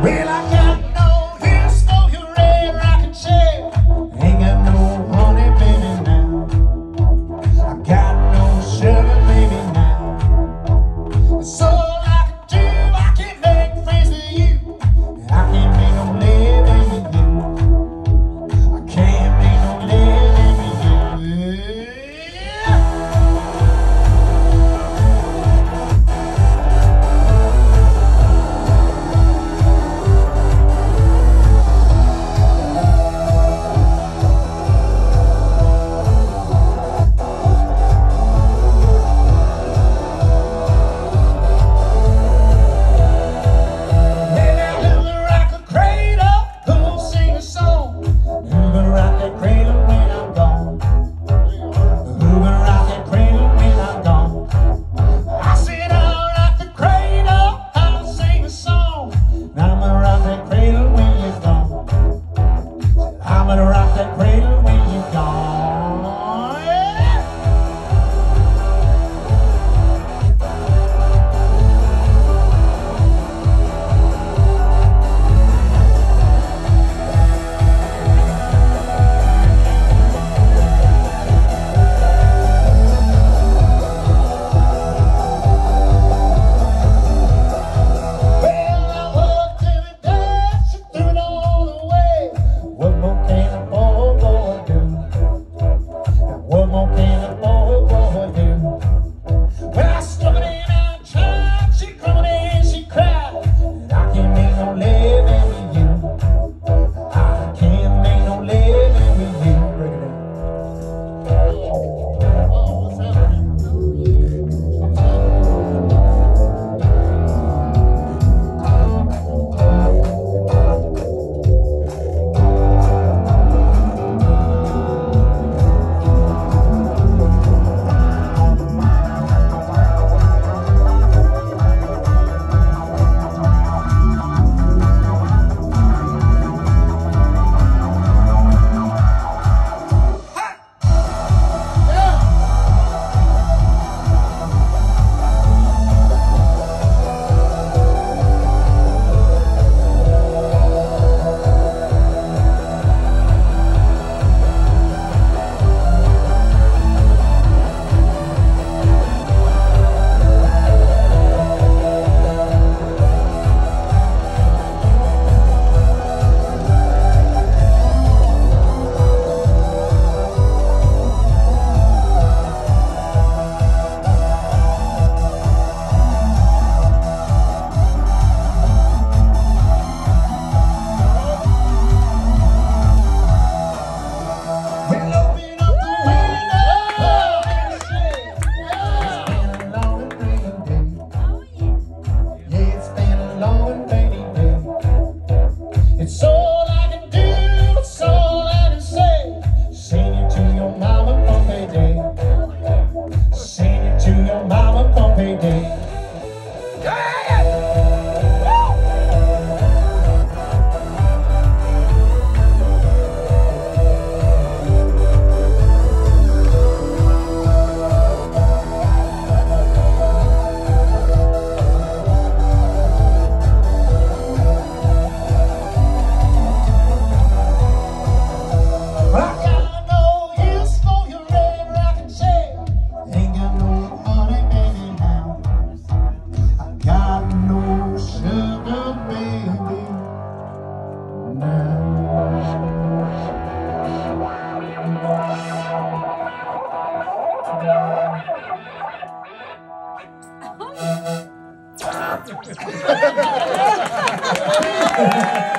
Well, I It's all I can do, it's all I can say. Sing it to your mama come payday. Sing it to your mama on payday. Yeah! Ha ha ha ha!